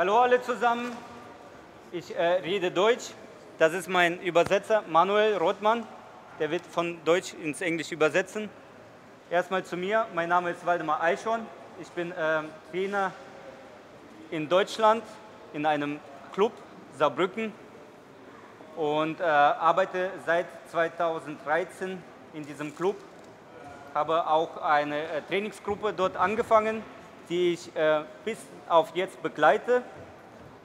Hallo alle zusammen. Ich äh, rede Deutsch. Das ist mein Übersetzer Manuel Rothmann. Der wird von Deutsch ins Englisch übersetzen. Erstmal zu mir. Mein Name ist Waldemar Eichhorn. Ich bin äh, Trainer in Deutschland in einem Club Saarbrücken und äh, arbeite seit 2013 in diesem Club. Habe auch eine äh, Trainingsgruppe dort angefangen, die ich äh, bis auf jetzt begleite.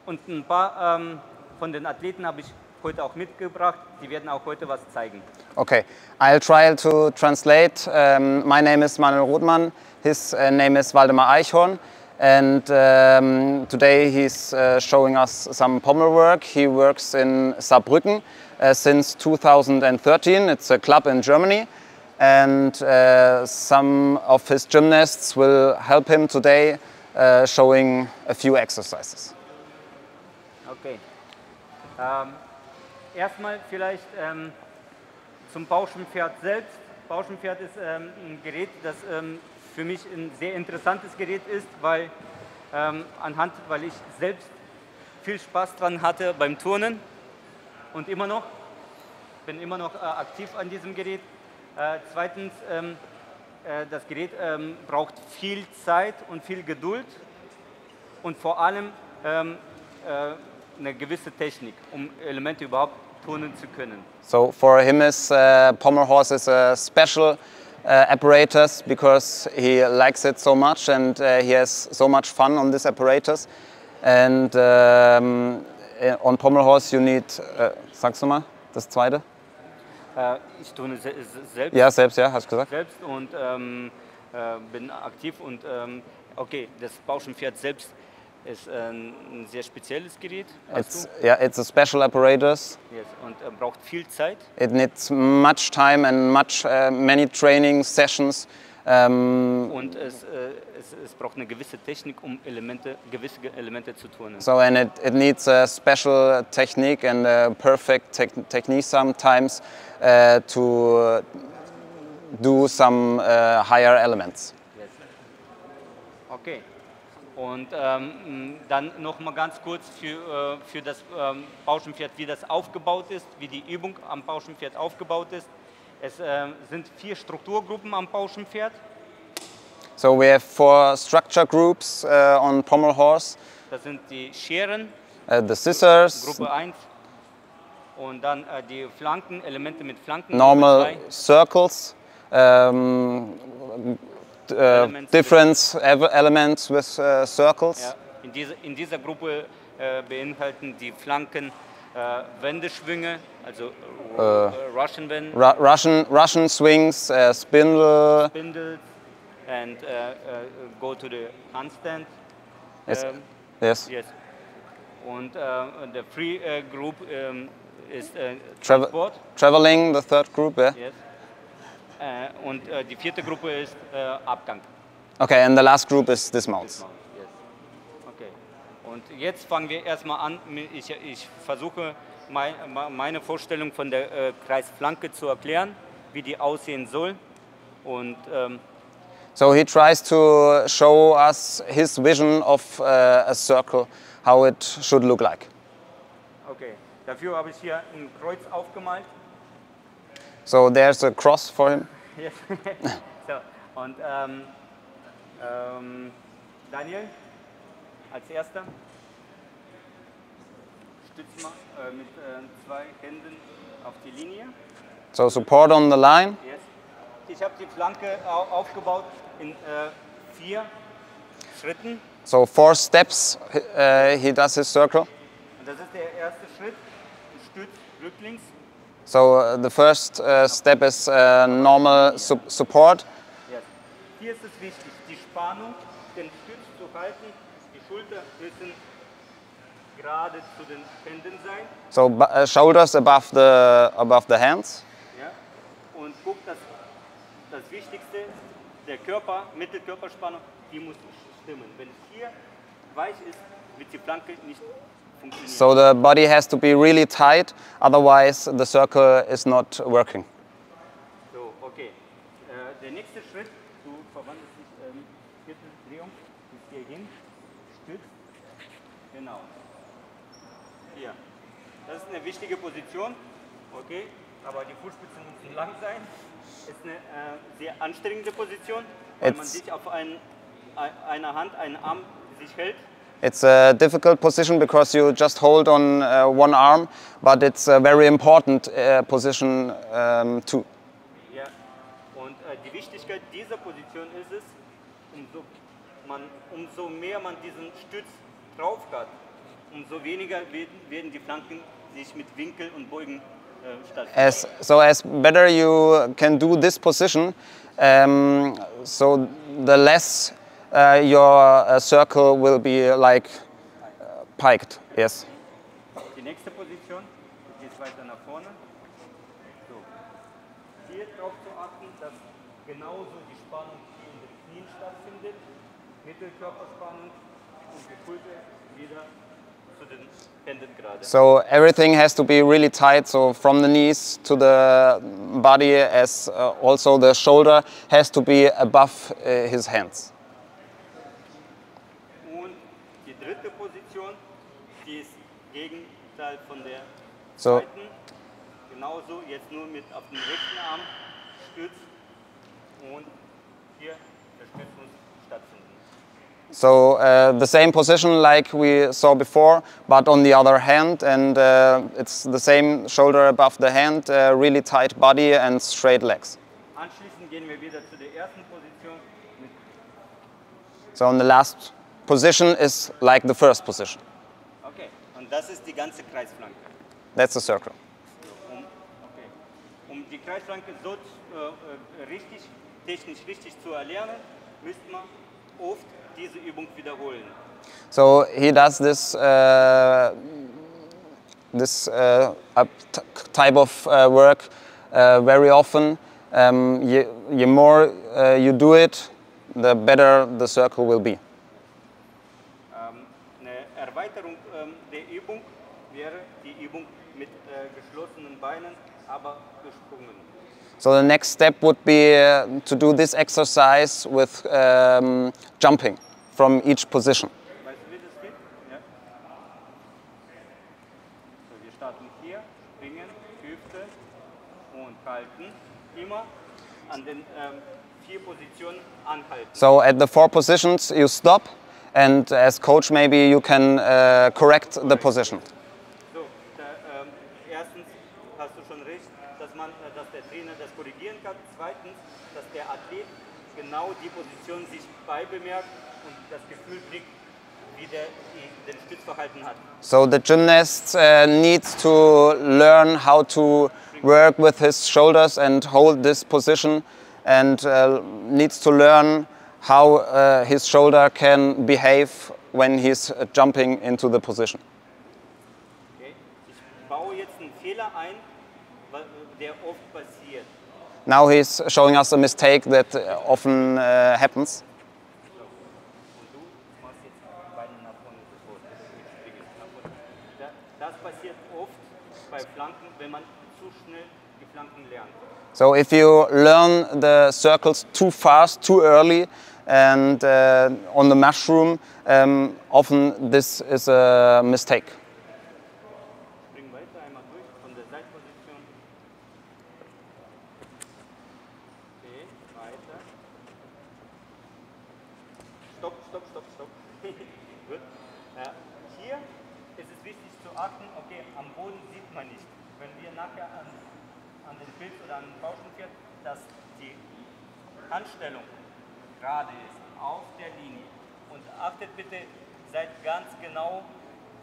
Und ein paar ähm, von den Athleten habe ich heute auch mitgebracht. Die werden auch heute was zeigen. Okay, I'll try to translate. Um, my name is Manuel Rothmann. His uh, name is Waldemar Eichhorn. And um, today he's uh, showing us some pommel work. He works in Saarbrücken uh, since 2013. It's a club in Germany. And uh, some of his gymnasts will help him today uh, showing a few exercises. Okay. Ähm, erstmal vielleicht ähm, zum Bauschenpferd selbst. Bauschenpferd ist ähm, ein Gerät, das für mich ein sehr interessantes Gerät ist, weil anhand, weil ich selbst viel Spaß dran hatte beim Turnen und immer noch bin immer noch äh, aktiv an diesem Gerät. Äh, zweitens, ähm, äh, das Gerät ähm, braucht viel Zeit und viel Geduld und vor allem ähm, äh, eine gewisse Technik, um Elemente überhaupt turnen zu können. So for him, is uh, pommel horse is a special uh, apparatus because he likes it so much and uh, he has so much fun on this apparatus. And um, eh, on pommel horse you need, sagst du mal, das zweite? Äh, ich turne se selbst. Ja, selbst, ja, hast du gesagt? selbst und ähm, äh, bin aktiv und ähm, okay, das Bauschenpferd selbst ist äh, ein sehr spezielles Gerät, It's, yeah, it's a special apparatus. du? Yes. Und äh, braucht viel Zeit. It needs much time and much, uh, many training sessions. Um, Und es, äh, es, es braucht eine gewisse Technik, um Elemente, gewisse Elemente zu turnen. So and it, it needs a special technique and a perfect tech technique sometimes uh, to do some uh, higher elements. Yes. Okay. Und ähm, dann noch mal ganz kurz für, äh, für das ähm, Bauschenpferd, wie das aufgebaut ist, wie die Übung am Bauschenpferd aufgebaut ist. Es äh, sind vier Strukturgruppen am Bauschenpferd. So we have four structure groups uh, on pommel horse. Das sind die Scheren, Uh, the scissors, Gruppe 1. Und dann äh, die Flanken, Elemente mit Flanken. normal circles, um, uh, Elements with- different elements with uh, circles. Ja, in, diese, in dieser Gruppe äh, beinhalten die Flanken äh, Wendeschwünge, also äh, Russian Wend, Ru Russian, Russian swings, uh, spindle. Spindles, and go to the handstand. Yes. Ähm, Yes. yes. Und äh, der Free Group ähm, ist äh, Travel- Transport. Traveling, the third group, yeah. Yes. Und die vierte Gruppe ist Abgang. Okay, and the last group is dismounts. Yes. Jetzt fangen wir erstmal an. Ich, ich versuche mein, meine Vorstellung von der äh, Kreisflanke zu erklären, wie die aussehen soll. Und ähm, So he tries to show us his vision of uh, a circle, how it should look like. okay, dafür habe ich hier ein Kreuz aufgemalt. So there's a cross for him. Yes. so, und ähm, ähm, Daniel, als erster, äh, mit äh, zwei Händen auf die Linie. So support on the line. Yes. Ich habe die Flanke au- aufgebaut in äh, vier Schritten. So four steps uh, he does his circle. Und das ist der erste Schritt. Stütz rücklings. So uh, the first uh, step is uh, normal su support. Yes. Hier ist es wichtig, die Spannung, den Stütz zu halten. Die Schulter müssen gerade zu den Händen sein. So uh, shoulders above the above the hands. Ja? Und guck, dass das Wichtigste, der Körper, Mittelkörperspannung, die muss stimmen. Wenn hier weich ist, wird die Flanke nicht funktionieren. So the body has to be really tight, otherwise the circle is not working. Eine wichtige Position. Okay. Aber die Fußspitzen müssen lang sein. Ist eine äh, sehr anstrengende Position, weil man It's- sich auf ein, ein, einer Hand, einen Arm sich hält. It's a difficult position because you just hold on uh, one arm, but it's a very important uh, position um, too. Ja. Und äh, die Wichtigkeit dieser Position ist es, umso, man, umso mehr man diesen Stütz drauf hat, umso weniger werden, werden die Flanken sich mit Winkel und Beugen äh. As, so as better you can do this position, um, so the less uh, your uh, circle will be like uh, piked. Yes. Die nächste Position geht weiter nach vorne. So. Hier darauf zu achten, dass genauso die Spannung hier in den Knien stattfindet, Mittelkörperspannung und die Schulter wieder zu den Händen gerade. So everything has to be really tight. So from the knees to the body, as uh, also the shoulder has to be above uh, his hands. Und die dritte Position, die ist Gegenteil von der So. Genauso jetzt nur mit auf dem rechten Arm stützt und hier der stattfinden. So uh, the same position like we saw before, but on the other hand, and uh, it's the same shoulder above the hand, uh, really tight body and straight legs. Anschließend gehen wir wieder zu der ersten Position. Mit, So on the last position is like the first position. okay, und das ist die ganze Kreisflanke. That's the circle. Um, okay. um die Kreisflanke so äh, äh, richtig, technisch richtig zu erlernen, müsste man oft diese Übung wiederholen. So he does this uh, this uh, type of uh, work uh, very often. Um, you, the more uh, you do it, the better the circle will be. Ähm, eine Erweiterung ähm, der Übung wäre die Übung mit äh, geschlossenen Beinen, aber gesprungen. So the next step would be uh, to do this exercise with um, jumping from each position. Weißt du, wie das geht? Ja. So, wir starten hier, springen, Hüfte und halten. Immer an den ähm, vier Positionen anhalten. So at the four positions, you stop, and as coach, maybe you can uh, correct the position. Ähm, erstens hast du schon recht, dass, man, äh, dass der Trainer das korrigieren kann. Zweitens, dass der Athlet genau die Position sich beibemerkt das Gefühl kriegt, wie der den Stützverhalten hat. So the gymnast uh, needs to learn how to work with his shoulders and hold this position, and uh, needs to learn how uh, his shoulder can behave when he's uh, jumping into the position. Okay? Ich baue jetzt einen Fehler ein, der oft passiert. Now he's showing us a mistake that uh, often uh, happens. Und du machst jetzt die Beine nach vorne sofort. mit Springen nach vorne. Da- Das passiert oft bei Flanken, wenn man zu schnell die Flanken lernt. So if you learn the circles too fast, too early, and uh, on the mushroom, um, often this is a mistake. Spring weiter, einmal durch von der Seitposition. Okay, weiter. Stopp, stopp, stopp, stopp. Gut. Äh, hier ist es wichtig zu achten, okay, am Boden sieht man nicht. Wenn wir nachher an, an den Pilz oder an den Pauschenpferd, dass die Handstellung gerade ist, auf der Linie. Und achtet bitte, seid ganz genau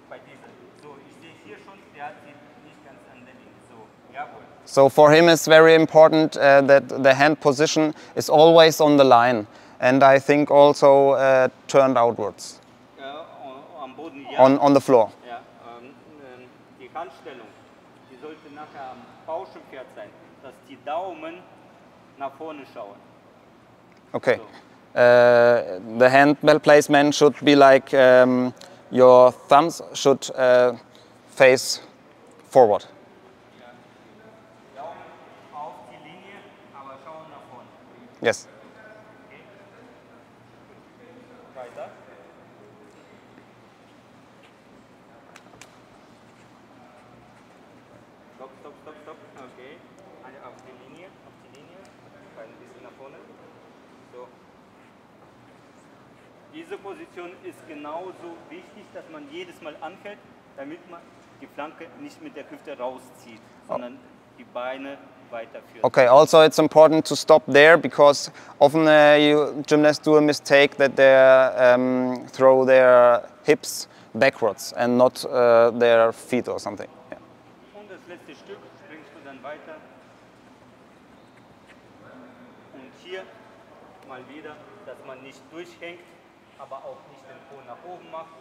bei dieser. So, ich sehe hier schon, der hat sie nicht ganz an der Linie. So, jawohl. So for him, it's very important uh, that the hand position is always on the line, and I think also uh, turned outwards am- am Boden ja. on, on the floor. ja ähm, die Handstellung, die sollte nachher am Pauschenpferd sein, dass die Daumen nach vorne schauen. Okay. So. Uh, the hand placement should be like um, your thumbs should uh, face forward. Yes. Stop, stop, stop, stop. Okay. Eine auf die Linie, auf die Linie. Ein bisschen nach vorne. So. Diese Position ist genauso wichtig, dass man jedes Mal anfällt, damit man die Flanke nicht mit der Hüfte rauszieht, sondern die Beine weiterführt. Okay, also it's important to stop there because often uh, you gymnasts do a mistake that they um, throw their hips backwards and not uh, their feet or something. Yeah. Und das letzte Stück springst du dann weiter. Und hier mal wieder, dass man nicht durchhängt, aber auch nicht den Po nach oben macht,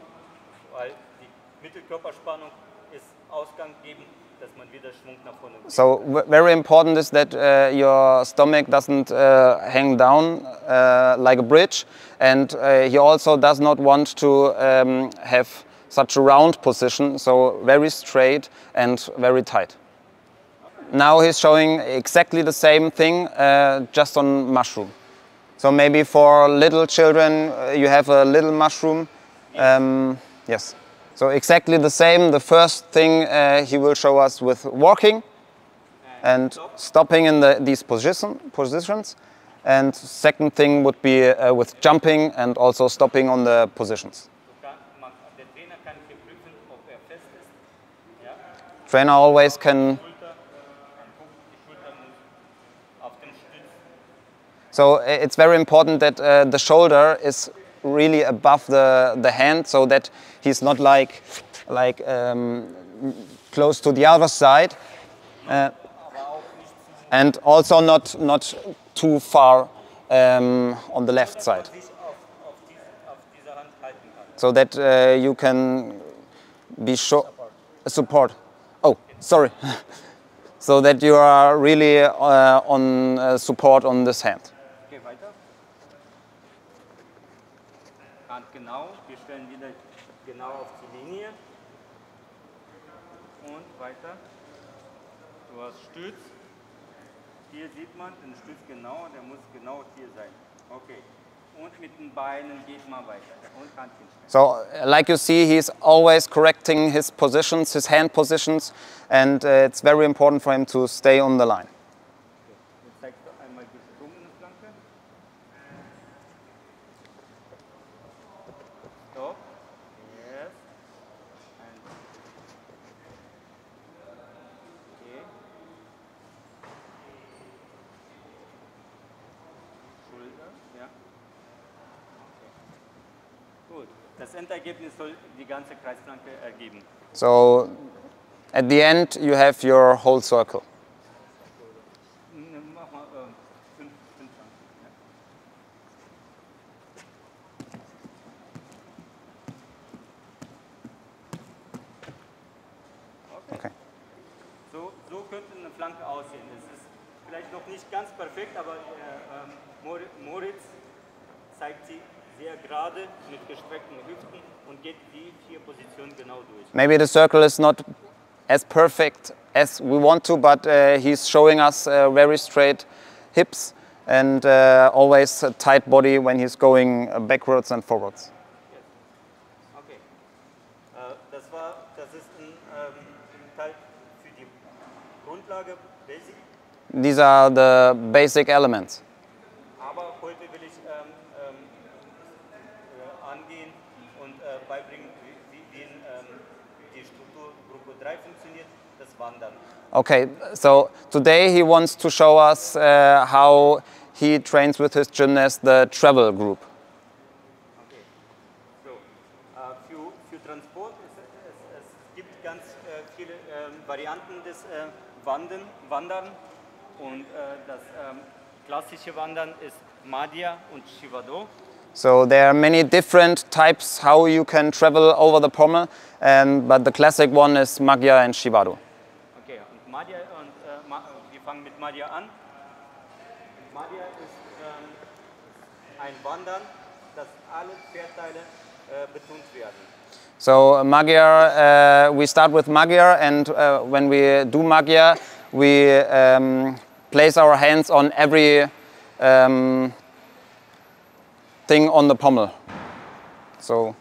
weil die Mittelkörperspannung ist Ausgang geben, dass man wieder Schwung nach bringt. So very important is that uh, your stomach doesn't uh, hang down uh, like a bridge, and uh, he also does not want to um, have such a round position. So very straight and very tight. Now he's showing exactly the same thing, uh, just on mushroom. So maybe for little children, uh, you have a little mushroom. Um, yes. So exactly the same. The first thing uh, he will show us with walking and stopping in the, these position, positions. And second thing would be uh, with jumping and also stopping on the positions. Trainer kann hier prüfen, ob er fest ist. Ja? Trainer always can. Schulter, dann guckt die Schulter muss auf den Stütz. So it's very important that uh, the shoulder is really above the, the hand, so that he's not like like um, close to the other side, uh, and also not not too far um, on the left side. so that uh, you can be sure support. Oh, sorry. so that you are really uh, on uh, support on this hand. Okay, weiter. Wir stellen wieder genau auf die Linie. Und weiter. Du hast Stütz. Hier sieht man den Stütz genau. Der muss genau hier sein. Okay. So, uh, like you see, he's always correcting his positions, his hand positions, and uh, it's very important for him to stay on the line. Jetzt zeigst du einmal die gesprungene Flanke. Stop. Yes. And okay. Schulter, So, at the end, you have your whole circle. N- Mach mal ähm, fünf, fünf Flanken. Ja. Okay. Okay. So, so könnte eine Flanke aussehen. Es ist vielleicht noch nicht ganz perfekt, aber äh, ähm, Mor- Moritz zeigt sie sehr gerade mit gestreckten Hüften und geht die vier Positionen genau durch. Maybe the circle is not as perfect as we want to, but uh, he's showing us uh, very straight hips and uh, always a tight body when he's going backwards and forwards. Okay. Äh, das war, das ist ein, ähm, für die Grundlage, Basic. These are the basic elements. Aber heute will ich ähm, ähm, äh, angehen und äh, beibringen, 3 funktioniert, das Wandern. Okay, so today he wants to show us uh, how he trains with his gymnast the travel group. Okay. So, äh, für, für Transport ist, es, es gibt ganz äh, viele ähm, Varianten des äh, Wandern, Wandern und das ähm, klassische Wandern ist Madhya und Shivado. So there are many different types how you can travel over the Pommel, and, but the classic one is Magyar and Sivado. Okay, und Magyar und äh, Ma wir fangen mit Magyar an. Magyar ist ähm, ein Wandern, das alle Pferdteile äh, betont werden. So uh, Magyar, uh, we start with Magyar, and uh, when we do Magyar, we um, place our hands on every um, thing on the pommel. So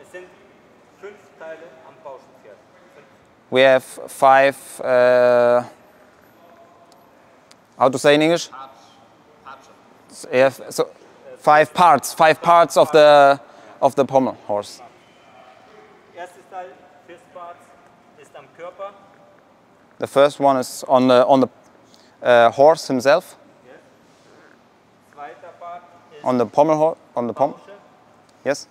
Es sind fünf Teile am Pauschenpferd. Fünf we have five. Uh, how to say in English? So five parts. Five parts of the of the pommel horse. Erstes Teil, First Part, ist am Körper. The first one is on the on the uh, horse himself, Zweiter Part ist on the pommel on the pommel. Yes.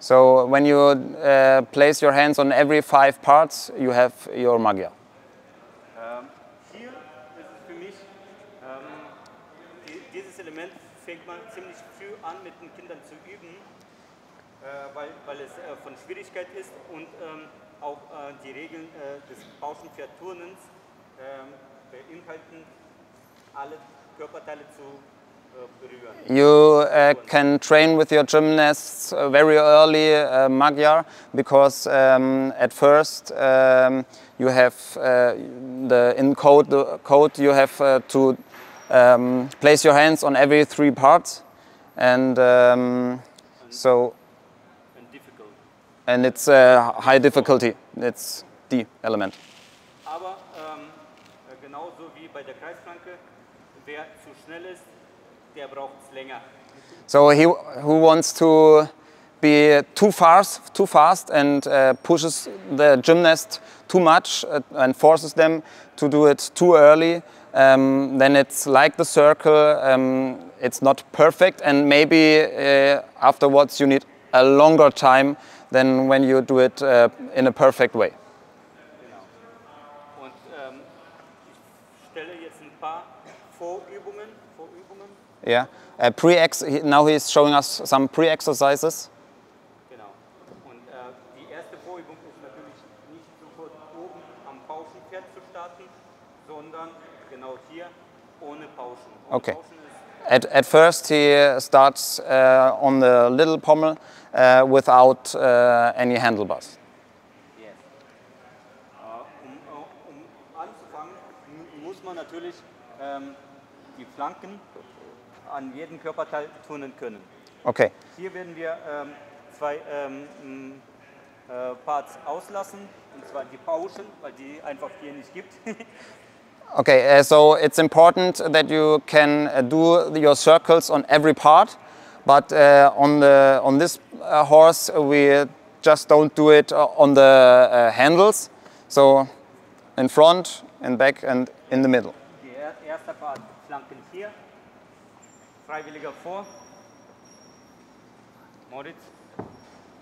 So. When you uh, place your hands on every five parts, you have your Magyar. Fängt man ziemlich früh an mit den Kindern zu üben, äh, weil, weil es äh, von Schwierigkeit ist und ähm, auch äh, die Regeln äh, des Pauschenpferdturnens ähm, beinhalten, alle Körperteile zu äh. You uh, can train with your gymnasts uh, very early uh, Magyar because um, at first um, you have uh, the in code, code you have uh, to um, place your hands on every three parts and um, so And difficult. and it's uh, high difficulty. It's the element. Aber ähm, äh, genauso wie bei der Kreisflanke, wer zu schnell ist, der braucht länger. So he who wants to be too fast, too fast, and uh, pushes the gymnast too much uh, and forces them to do it too early. Um, then it's like the circle. Um, it's not perfect, and maybe uh, afterwards you need a longer time than when you do it uh, in a perfect way. Und ähm, ich stelle jetzt ein paar Vorübungen, Vorübungen. Yeah. Uh, pre-ex. Now he's showing us some pre-exercises. Okay. At, at first, he starts uh, on the little pommel uh, without uh, any handlebars. Yes. Um, um anzufangen, mu- muss man natürlich ähm, die Flanken an jedem Körperteil turnen können. Okay. Hier werden wir ähm, zwei ähm, äh, Parts auslassen, und zwar die Pauschen, weil die einfach hier nicht gibt. Okay. Uh, so it's important that you can uh, do your circles on every part, but uh, on the on this uh, horse we just don't do it on the uh, handles. So in front, in back, and in the middle. Der erste Part Flanken freiwilliger vor. Moritz,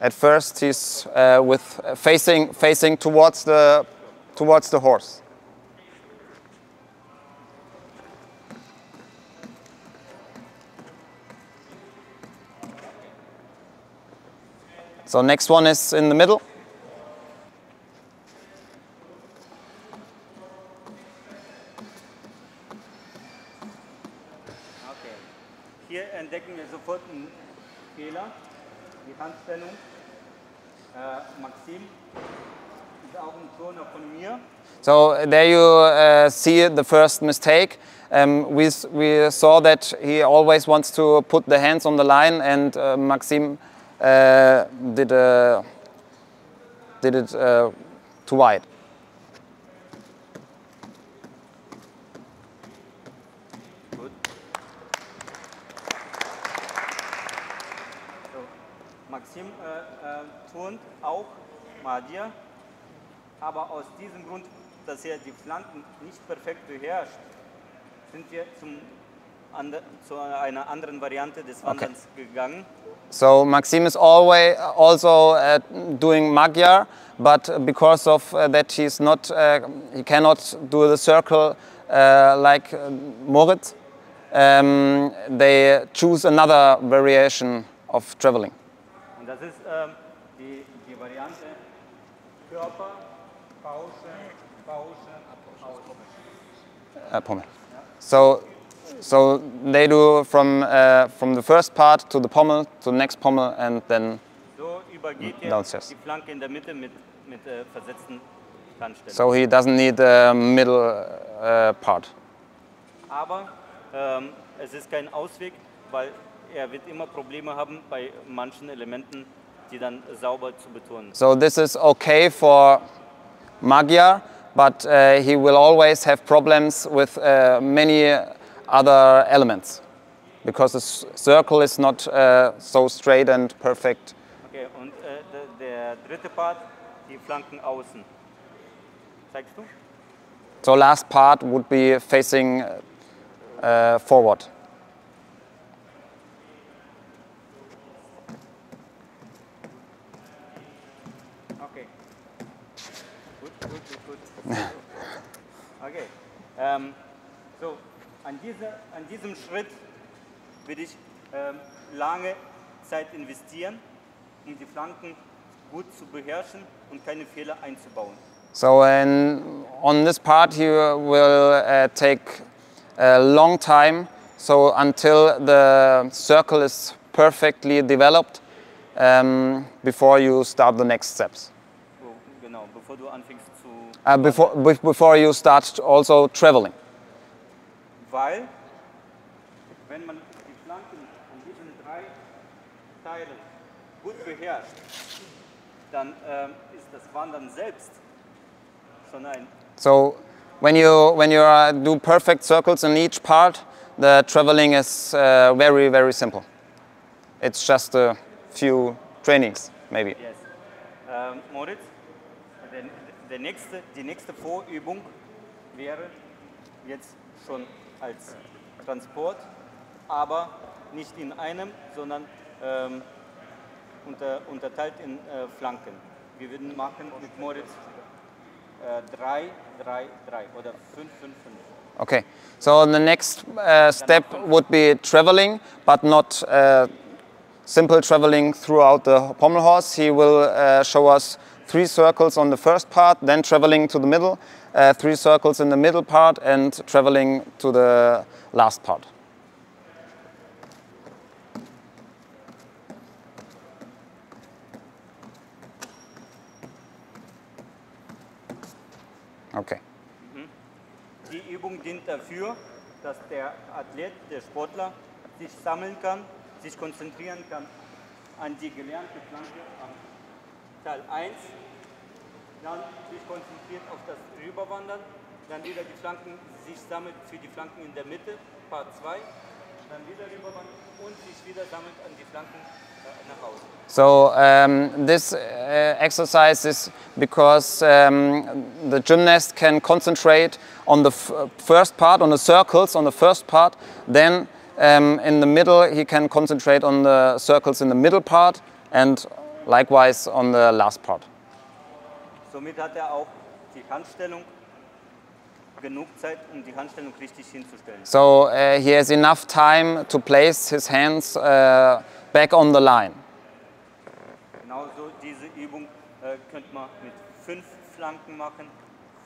At first, he's uh, with uh, facing facing towards the towards the horse. So next one is in the middle. okay. Hier entdecken wir sofort einen Fehler, die Handstellung. Äh, Maxim ist auch ein Turner von mir. So there you uh, see the first mistake. Um, we, we saw that he always wants to put the hands on the line, and uh, Maxim uh, did, uh, did it uh, too wide. Gut. So, Maxim turnt auch Madir, aber aus diesem Grund, dass er die Flanken nicht perfekt beherrscht, sind wir zum ander, zu einer anderen Variante des Wanderns gegangen. So Maxim is always also uh, doing Magyar, but because of uh, that he's not, uh, he cannot do the circle uh, like uh, Moritz, um, they choose another variation of traveling. Und das ist ähm, die, die Variante Körper, Pause, Pause, Pause. uh, pommel. So, so they do from uh, from the first part to the pommel to the next pommel, and then So er Downstairs. die Flanke in der Mitte mit, mit äh. So he doesn't need the middle uh, part. Aber ähm, es ist kein Ausweg, weil er wird immer Probleme haben bei manchen Elementen, die dann sauber zu betonen. So this is okay for Magyar, but uh, he will always have problems with uh, many other elements because the circle is not uh, so straight and perfect. Okay, und äh, der, der dritte Part, die Flanken außen. Zeigst du? So last part would be facing uh, forward. Okay. Gut, gut, gut, gut. Okay. So, an, dieser, an diesem Schritt würde ich ähm, lange Zeit investieren, um die Flanken gut zu beherrschen und keine Fehler einzubauen. So and on this part he will uh, take a long time. So until the circle is perfectly developed um, before you start the next steps. Genau, bevor du anfängst zu. Uh, before, be- before you start also traveling. Weil, wenn man die Flanken an diesen drei Teilen gut beherrscht, dann ähm, ist das Wandern selbst schon ein So when you when you uh, do perfect circles in each part, the traveling is uh, very very simple. It's just a few trainings maybe. Yes. Ähm, Moritz, der, der nächste, die nächste Vorübung wäre jetzt schon als Transport, aber nicht in einem, sondern ähm, unter, unterteilt in äh, Flanken. Wir würden machen mit Moritz äh, 3, 3, 3 oder 5, 5, 5. Okay. So the next uh, step would be traveling, but not uh, simple traveling throughout the pommel horse. He will uh, show us three circles on the first part, then traveling to the middle, uh, three circles in the middle part, and traveling to the last part. Okay. Die Übung dient dafür, dass der Athlet, der Sportler, sich sammeln kann, sich konzentrieren kann an die gelernte Flanke am Teil 1, dann sich konzentriert auf das Rüberwandern, dann wieder die Flanken, sich sammelt für die Flanken in der Mitte, Part 2, dann wieder rüberwandern und sich wieder sammelt an die Flanken äh. So um, this uh, exercise is because um, the gymnast can concentrate on the first part, on the circles, on the first part. Then um, in the middle, he can concentrate on the circles in the middle part, and likewise on the last part. Somit hat er auch die Handstellung, genug Zeit, um die Handstellung richtig hinzustellen. So uh, he has enough time to place his hands uh, back on the line. Genauso diese Übung äh, könnte man mit fünf Flanken machen,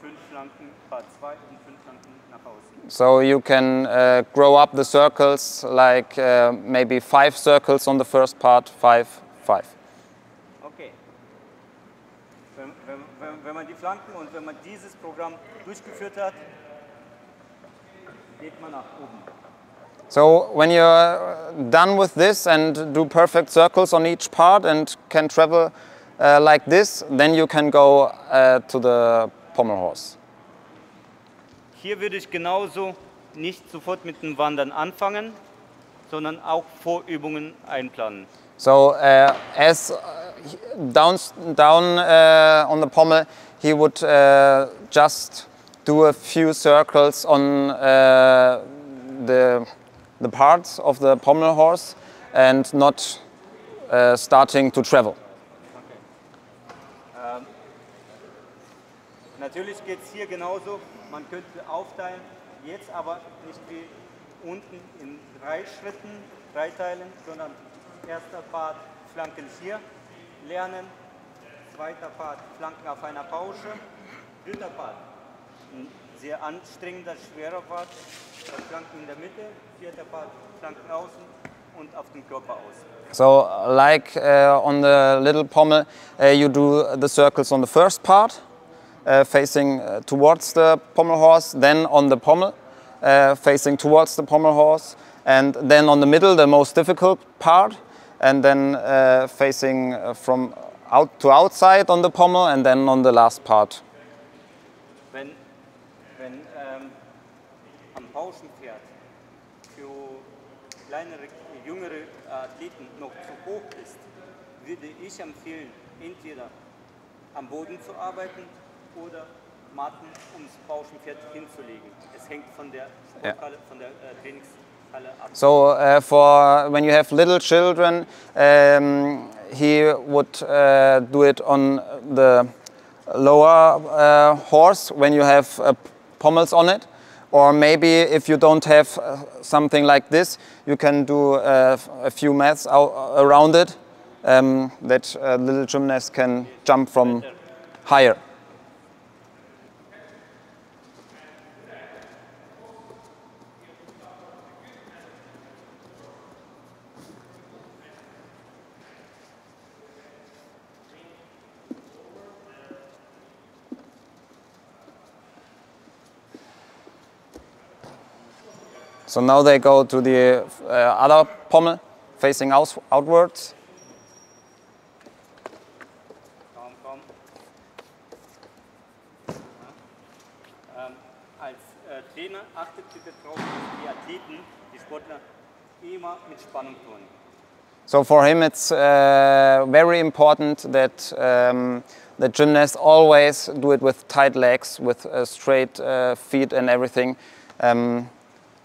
fünf Flanken Part 2 und fünf Flanken nach außen. So you can uh, grow up the circles like uh, maybe five circles on the first part, five, five. Wenn, man die Flanken und wenn man dieses Programm durchgeführt hat, geht man nach oben. So when you're done with this and do perfect circles on each part and can travel uh, like this, then you can go uh, to the pommel horse. Hier würde ich genauso nicht sofort mit dem Wandern anfangen, sondern auch Vorübungen einplanen. So uh, as uh, down, down uh, on the pommel, he would just do a few circles on the, the parts of the pommel horse and not starting to travel. Natürlich geht es hier genauso. Man könnte aufteilen, jetzt aber nicht wie unten in drei Schritten, drei Teilen, sondern erster Part Flanken hier. Lernen, zweiter Part Flanken auf einer Pausche, dritter Part ein sehr anstrengender, schwerer Part, Flanken in der Mitte, vierter Part Flanken außen, und auf den Körper aus. So, like uh, on the little pommel, uh, you do the circles on the first part, uh, facing uh, towards the pommel horse, then on the pommel, uh, facing towards the pommel horse, and then on the middle, the most difficult part, and then uh, facing uh, from out to outside on the pommel, and then on the last part. Wenn, wenn ähm, am Pauschenpferd für kleinere, jüngere Athleten noch zu hoch ist, würde ich empfehlen, entweder am Boden zu arbeiten oder Matten ums Pauschenpferd hinzulegen. Es hängt von der Sporthalle, von der äh, Trainingshalle ab. So uh, for when you have little children, um, he would uh, do it on the lower uh, horse when you have uh, pommels on it. Or maybe if you don't have uh, something like this, you can do uh, a few mats around it um, that little gymnast can jump from higher. So now they go to the uh, other pommel, facing out, outwards. Komm. Ja. Ähm, als äh, Trainer achtet bitte darauf, dass die Athleten, die Sportler, immer mit Spannung tun. So for him, it's uh, very important that um, the gymnasts always do it with tight legs, with uh, straight uh, feet and everything. Um,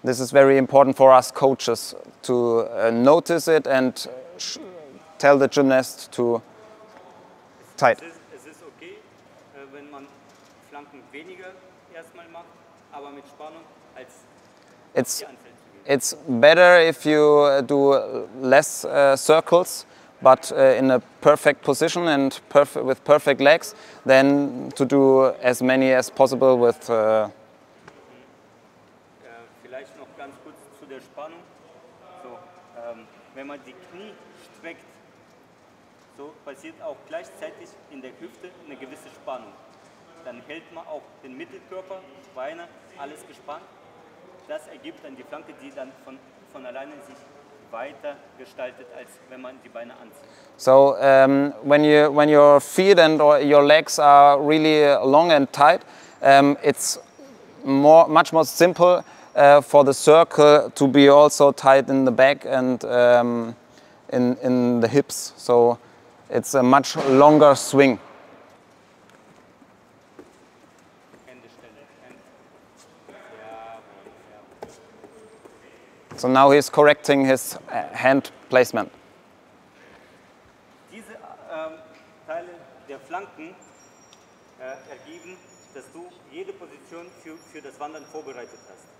this is very important for us coaches to uh, notice it and sh- tell the gymnast to tight. Es ist, es ist okay, wenn man Flanken weniger erstmal macht, aber mit Spannung als It's die Anzahl zu gehen. It's better if you uh, do less uh, circles, but uh, in a perfect position and perf- with perfect legs, than to do as many as possible with. Uh, wenn man die Knie streckt, so passiert auch gleichzeitig in der Hüfte eine gewisse Spannung. Dann hält man auch den Mittelkörper, Beine, alles gespannt. Das ergibt dann die Flanke, die dann von, von alleine sich weiter gestaltet, als wenn man die Beine anzieht. so um, when you when your feet and or your legs are really long and tight, um, it's more much more simple uh, for the circle to be also tight in the back and um, in in the hips. So it's a much longer swing. So now he's correcting his uh, hand placement. Diese ähm, Teile der Flanken äh, ergeben, dass du jede Position für das Wandern vorbereitet hast.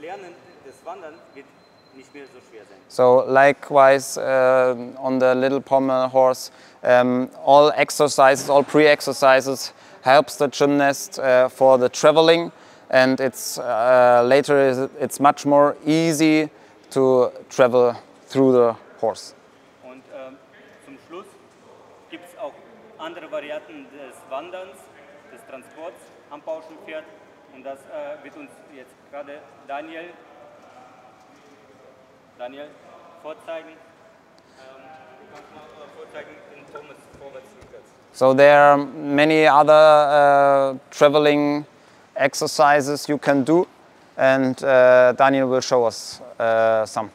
Lernen des Wandern wird nicht mehr so schwer sein. So likewise uh, on the little pommel horse, um, all exercises, all pre-exercises helps the gymnast uh, for the traveling, and it's uh, later it's much more easy to travel through the horse. Und ähm, zum Schluss gibt es auch andere Varianten des Wanderns, des Transports am Pauschenpferd. Und das äh, wird uns jetzt gerade Daniel, Daniel vorzeigen. Ähm, du kannst mal äh, vorzeigen den Thomas vorwärts, rückwärts. So there are many other uh, traveling exercises you can do, and uh, Daniel will show us uh, some.